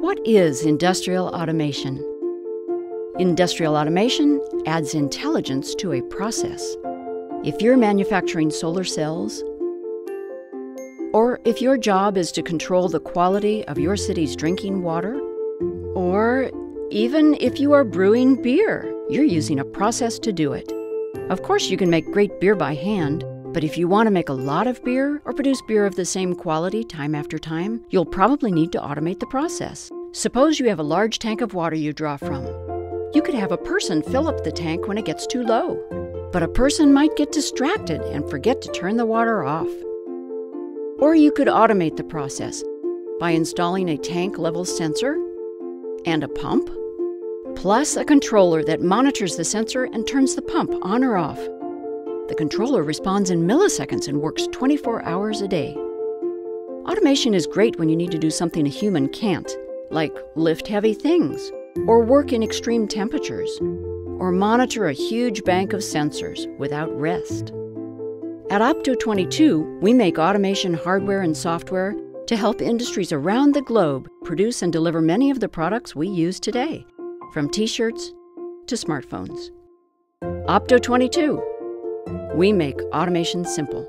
What is industrial automation? Industrial automation adds intelligence to a process. If you're manufacturing solar cells, or if your job is to control the quality of your city's drinking water, or even if you are brewing beer, you're using a process to do it. Of course, you can make great beer by hand, but if you want to make a lot of beer or produce beer of the same quality time after time, you'll probably need to automate the process. Suppose you have a large tank of water you draw from. You could have a person fill up the tank when it gets too low, but a person might get distracted and forget to turn the water off. Or you could automate the process by installing a tank level sensor and a pump, plus a controller that monitors the sensor and turns the pump on or off. The controller responds in milliseconds and works 24 hours a day. Automation is great when you need to do something a human can't, like lift heavy things, or work in extreme temperatures, or monitor a huge bank of sensors without rest. At Opto22, we make automation hardware and software to help industries around the globe produce and deliver many of the products we use today, from t shirts to smartphones. Opto22, we make automation simple.